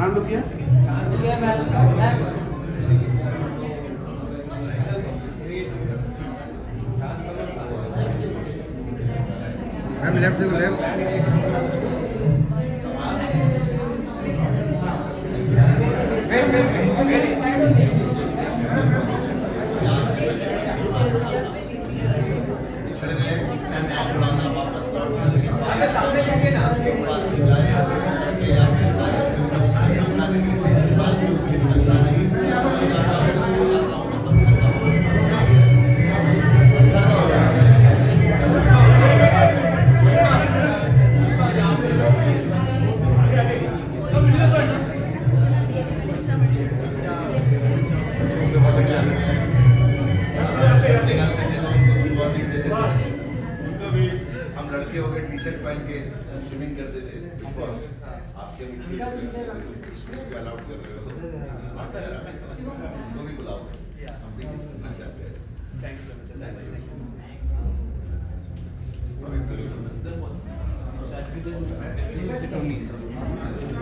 Ma'am तो किया? Ma'am left देखो लेफ़्ट सामने जाके ना हम लड़के हो गए टी शर्ट पहन के स्विमिंग करते थे आपके भी अलाउड कर रहे हो उनको भी बुलाओ हम भी करना चाहते हैं you.